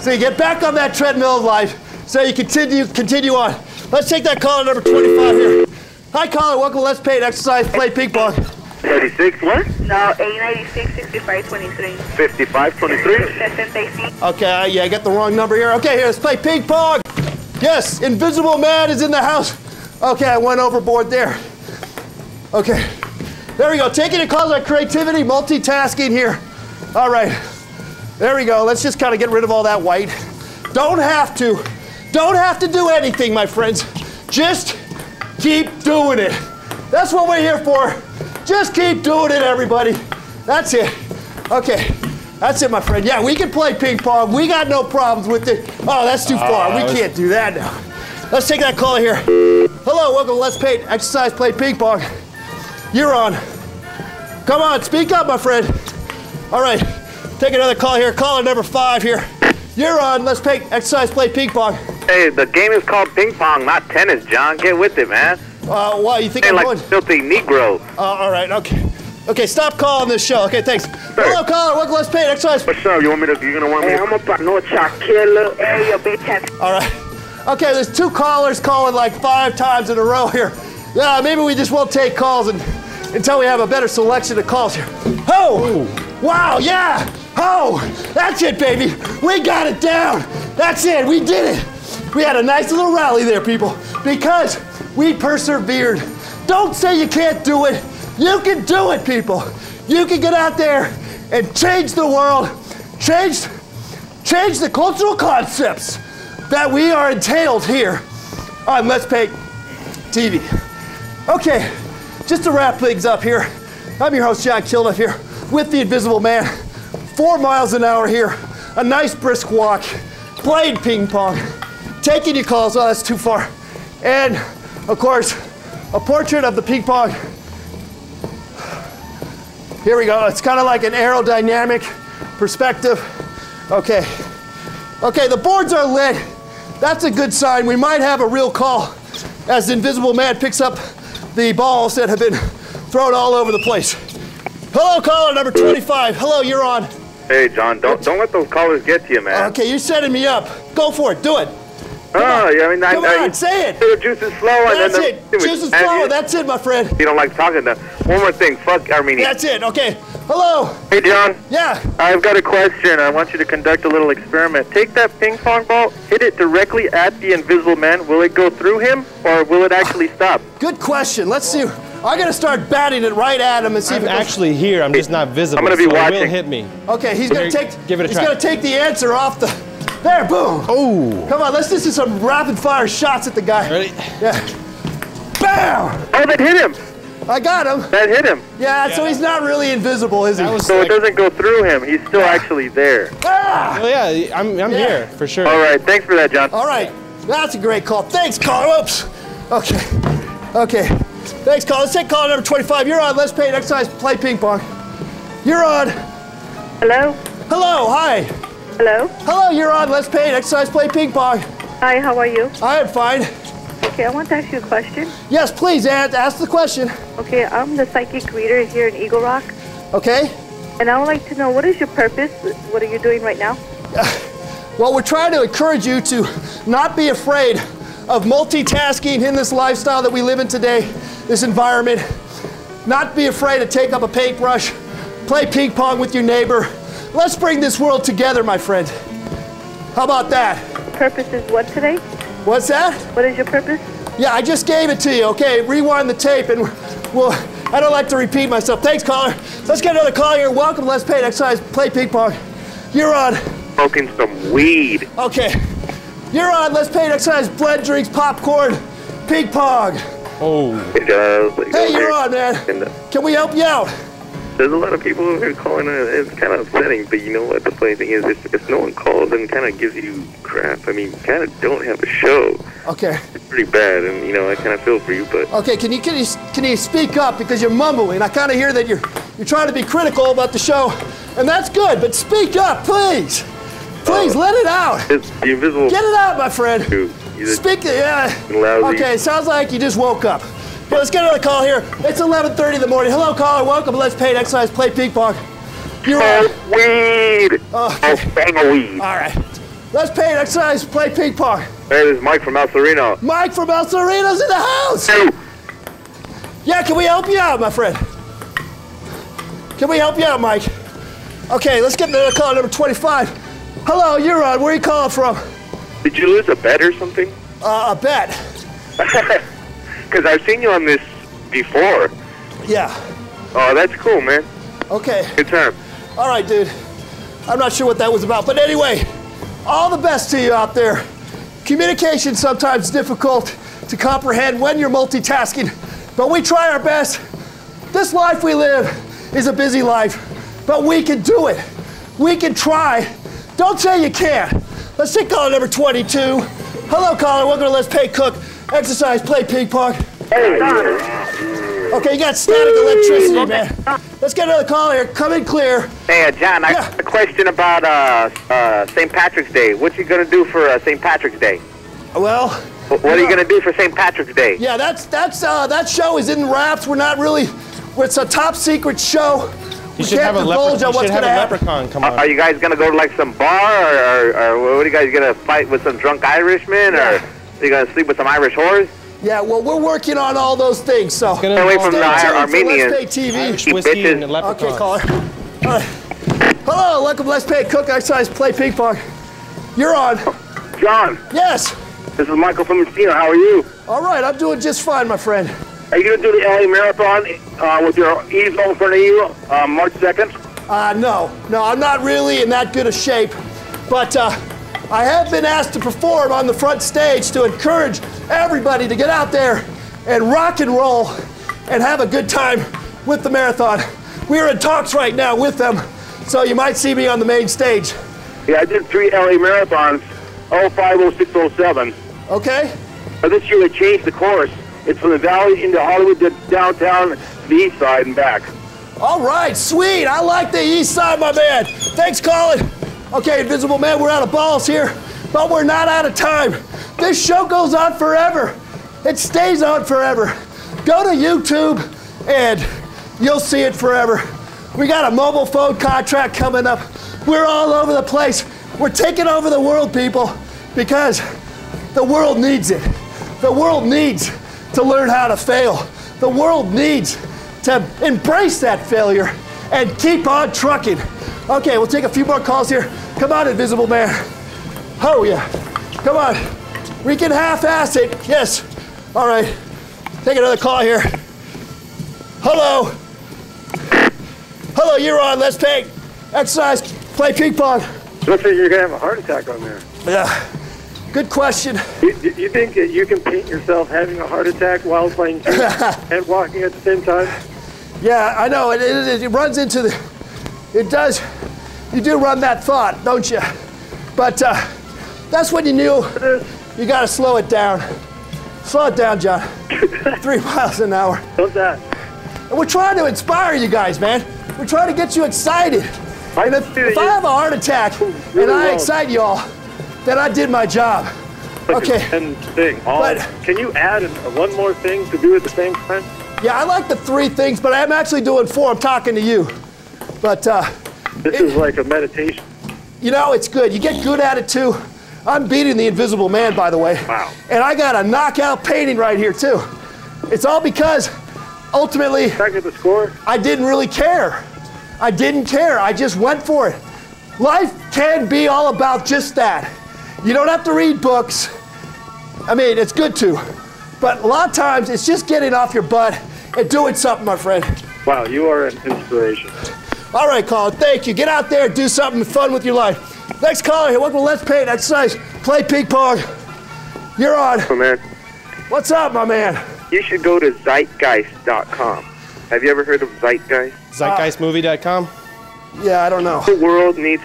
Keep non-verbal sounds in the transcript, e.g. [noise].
So you get back on that treadmill of life. So you continue continue on. Let's take that caller number 25 here. Hi caller, welcome to Let's Paint Exercise Play Ping Pong. 36 what? No, 896 6523. 55 23? 66. Okay, uh, yeah, I got the wrong number here. Okay, here, let's play ping pong. Yes, Invisible Man is in the house. Okay, I went overboard there. Okay, there we go. Taking it calls our creativity, multitasking here. All right, there we go. Let's just kind of get rid of all that white. Don't have to, don't have to do anything, my friends. Just keep doing it. That's what we're here for. Just keep doing it, everybody. That's it. Okay. That's it, my friend. Yeah, we can play ping pong. We got no problems with it. Oh, that's too far. Ah, we can't do that now. Let's take that call here. Hello, welcome to Let's Paint Exercise Play Ping Pong. You're on. Come on, speak up, my friend. All right, take another call here. Caller number five here. You're on. Let's Paint Exercise Play Ping Pong. Hey, the game is called ping pong, not tennis, John. Get with it, man. Uh, what, you think Ain't I'm like going? filthy Negro. Uh, all right, okay. Okay, stop calling this show. Okay, thanks. Hello, caller. Welcome Let's Paint Exercise. What's up? You want me to? You gonna want me Hey, to? I'm a panocha killer. Hey, bitch has All right. Okay, there's two callers calling like five times in a row here. Yeah, maybe we just won't take calls and, until we have a better selection of calls here. Oh! Wow, yeah! Oh! That's it, baby! We got it down! That's it, we did it! We had a nice little rally there, people, because we persevered. Don't say you can't do it. You can do it, people. You can get out there and change the world, change change the cultural concepts that we are entailed here on Let's Paint TV. Okay, just to wrap things up here, I'm your host, John Kilduff here with the Invisible Man. Four miles an hour here, a nice brisk walk, playing ping pong, taking your calls, oh, that's too far. And, of course, a portrait of the ping pong. Here we go, it's kind of like an aerodynamic perspective. Okay. Okay, the boards are lit. That's a good sign. We might have a real call as the invisible man picks up the balls that have been thrown all over the place. Hello, caller number 25. Hello, you're on. Hey, John, don't don't let those callers get to you, man. Okay, you're setting me up. Go for it. Do it. Oh, yeah, I mean, I, Come I, on, say it. The juice is flowing. That's and it. the, Juice is flowing. That's it, my friend. you don't like talking to. One more thing. Fuck Armenia. That's it. Okay. Hello. Hey, John. Yeah. I've got a question. I want you to conduct a little experiment. Take that ping pong ball, hit it directly at the invisible man. Will it go through him, or will it actually stop? Good question. Let's see. I gotta start batting it right at him and see if I'm it goes. actually here. I'm just not visible. I'm gonna be so It will watching. hit me. Okay, he's gonna take. give it a he's try. gonna take the answer off the. There, boom. Oh. Come on, let's just do some rapid fire shots at the guy. Ready? Yeah. Bam! Oh, that hit him. I got him. That hit him. Yeah, so he's not really invisible, is he? So like, it doesn't go through him. He's still actually there. ah! oh yeah, I'm, I'm Yeah. here for sure. All right. Thanks for that, John. All right, that's a great call. Thanks, Carl. Oops. Okay. Okay. Thanks, caller. Let's take caller number 25. You're on. Let's pay an exercise. Play ping pong. You're on. Hello? Hello. Hi. Hello? Hello. You're on. Let's pay an exercise. Play ping pong. Hi, how are you? I am fine. Okay, I want to ask you a question. Yes, please. Aunt, ask the question. Okay, I'm the psychic reader here in Eagle Rock, Okay. and I would like to know what is your purpose? What are you doing right now? [sighs] Well, we're trying to encourage you to not be afraid of multitasking in this lifestyle that we live in today, this environment. Not be afraid to take up a paintbrush, play ping pong with your neighbor. Let's bring this world together, my friend. How about that? Purpose is what today? What's that? What is your purpose? Yeah, I just gave it to you. Okay, rewind the tape and we'll. I don't like to repeat myself. Thanks, caller. Let's get another call here. Welcome Let's Paint Exercise, play ping pong. You're on. Smoking some weed. Okay. You're on. Let's paint exercise. Blend drinks, popcorn, ping pong. Oh. It does. Hey, you're okay. on, man. And, uh, Can we help you out? There's a lot of people who are calling in. It's kind of upsetting, but you know what? The funny thing is, if, if no one calls and kind of gives you crap, I mean, kind of don't have a show. Okay. It's pretty bad, and you know, I kind of feel for you, but Okay. Can you can you can you speak up because you're mumbling? I kind of hear that you're you're trying to be critical about the show, and that's good. But speak up, please. Please let it out. it's the invisible. Get it out, my friend. Dude, Speak. Yeah. Okay. Sounds like you just woke up. Okay, let's get another call here. It's 11:30 in the morning. Hello, caller. Welcome. to Let's paint exercise. Play ping pong. You're on. Weed. Oh. Bang of weed. All right. Let's paint, exercise, play ping pong. Hey, this is Mike from El Sereno. Mike from El Sereno's in the house. Hey, Yeah, can we help you out, my friend? Can we help you out, Mike? Okay, let's get to call number 25. Hello, you're on. Where are you calling from? Did you lose a bet or something? Uh, a bet. [laughs] Because I've seen you on this before. Yeah. Oh, that's cool, man. Okay. Good time. All right, dude. I'm not sure what that was about, but anyway, all the best to you out there. Communication sometimes difficult to comprehend when you're multitasking, but we try our best. This life we live is a busy life, but we can do it. We can try. Don't say you can't. Let's take caller number 22. Hello, caller. Welcome to Let's Paint Cook. Exercise, play ping pong. Okay, you got static electricity, man. Let's get another caller here. Come in clear. Hey, uh, John, I Yeah. got a question about uh, uh, St. Patrick's Day. What you gonna do for uh, St. Patrick's Day? Well, What are you gonna do for St. Patrick's Day? Yeah, that's that's uh, that show is in wraps. We're not really. It's a top secret show. You we should can't have a divulge leprechaun. on You what's should have a happen. leprechaun come Are on. are you guys gonna go to like some bar, or, or, or what are you guys gonna fight with some drunk Irishmen, or are you gonna sleep with some Irish whores? Yeah, well, we're working on all those things. So It's gonna Stay away from involve the Stay Ar- for Armenians. Let's Paint TV. Irish whiskey bitches. and a leprechaun. Okay, caller. All right. Hello, welcome. Let's Paint Cook Exercise Play Ping Pong. You're on. John, Yes. this is Michael from Messina. How are you? All right, I'm doing just fine, my friend. Are you going to do the LA Marathon uh, with your easel in front of you uh, March 2nd? Uh, no, no, I'm not really in that good a shape, but uh, I have been asked to perform on the front stage to encourage everybody to get out there and rock and roll and have a good time with the marathon. We're in talks right now with them, so you might see me on the main stage. Yeah, I did three LA Marathons, 05, 06, 07. Okay? But this year they changed the course. It's from the valley into Hollywood to downtown to the east side and back. All right, sweet. I like the east side, my man. Thanks, Colin. Okay, Invisible Man, we're out of balls here, but we're not out of time. This show goes on forever. It stays on forever. Go to YouTube and you'll see it forever. We got a mobile phone contract coming up. We're all over the place. We're taking over the world, people, because the world needs it. The world needs to learn how to fail. The world needs to embrace that failure and keep on trucking. Okay, we'll take a few more calls here. Come on, Invisible Man. Oh, yeah. Come on. We can half ass it. Yes. All right. Take another call here. Hello. Hello, you're on. Let's take Exercise. Play ping pong. Looks like you're going to have a heart attack on there. Yeah. Good question. You, you think that you can paint yourself having a heart attack while playing [laughs] and walking at the same time? Yeah, I know. It, it, it runs into the. It does. You do run that thought, don't you? But uh, that's when you knew you got to slow it down. Slow it down, John. [laughs] Three miles an hour. Don't that? And we're trying to inspire you guys, man. We're trying to get you excited. And if, if I have a heart attack and Really I well. excite y'all, then I did my job. Okay. And thing. All, But- can you add one more thing to do at the same time? Yeah, I like the three things, but I'm actually doing four. I'm talking to you. But uh, This is like a meditation. You know, it's good. You get good at it too. I'm beating the Invisible Man, by the way. Wow. And I got a knockout painting right here too. It's all because ultimately Back at the score. I didn't really care. I didn't care. I just went for it. Life can be all about just that. You don't have to read books. I mean, it's good to. But a lot of times it's just getting off your butt and doing something, my friend. Wow, you are an inspiration. All right, Colin, thank you. Get out there, do something fun with your life. Next caller here, welcome to Let's Paint Exercise, play ping pong. You're on. Oh, man. What's up, my man? You should go to zeitgeist.com. Have you ever heard of Zeitgeist? Zeitgeistmovie.com. Yeah, I don't know. The world needs